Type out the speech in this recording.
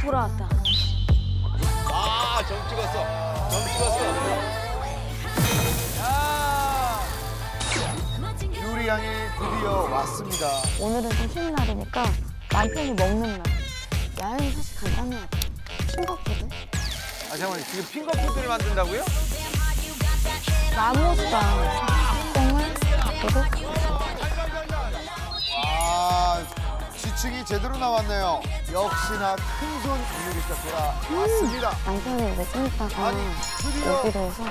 돌아왔다. 아, 점 찍었어. 점 찍었어. 유리 양이 드디어 왔습니다. 오늘은 좀 쉬는 날이니까 남편이 먹는 날. 야영이 사실 간단해요. 핑거푸드. 아, 잠깐만. 지금 핑거푸드를 만든다고요? 나무수 지층이 제대로 나왔네요. 역시나 큰손 유리 씨가 돌아왔습니다. 좀 있다가 아니, 드디어 오기로 해서